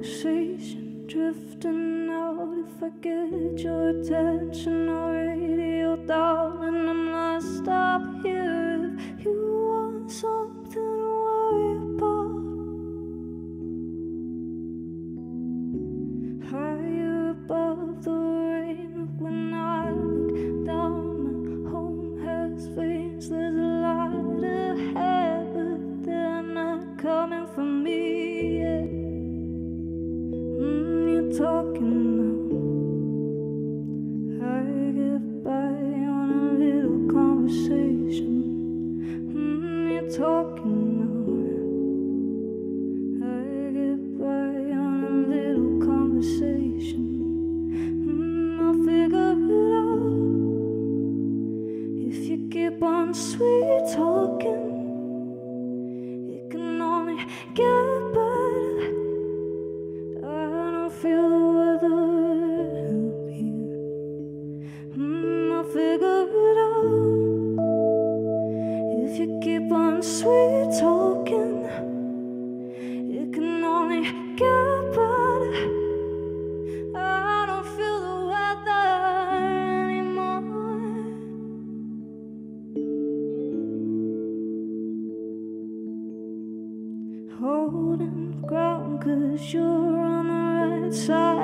conversation drifting out. If I get your attention, radio down, keep on sweet talking, it can only get figure it out. If you keep on sweet talking, it can only get better. I don't feel the weather anymore. Holding ground cause you're on the right side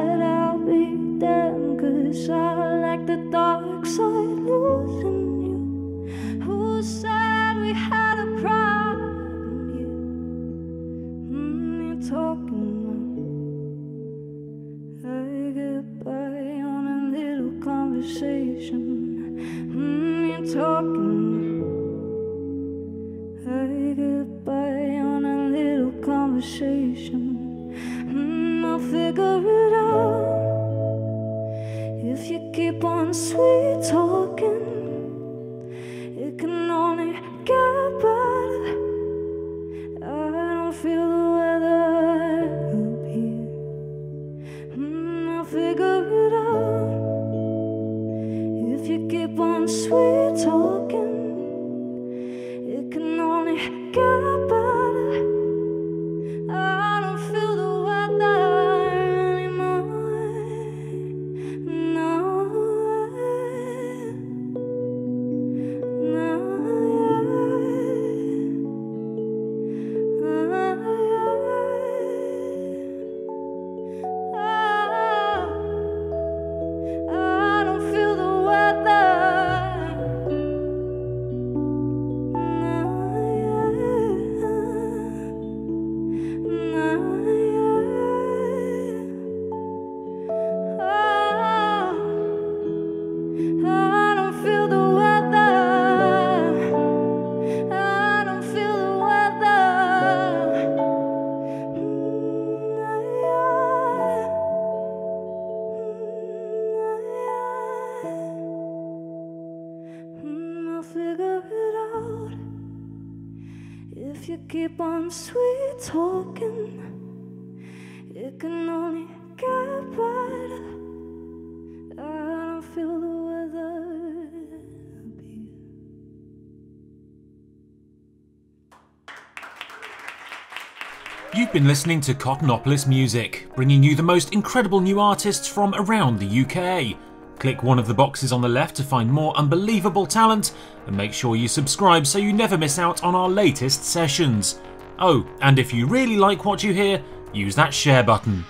conversation mm, You're talking get by on a little conversation. Mm, I'll figure it out. If you keep on sweet talking, sweet talking. Figure it out. If you keep on sweet talking, it can only get better. I don't feel the weather. You've been listening to Cottonopolis Music, bringing you the most incredible new artists from around the UK. Click one of the boxes on the left to find more unbelievable talent, and make sure you subscribe so you never miss out on our latest sessions. Oh, and if you really like what you hear, use that share button.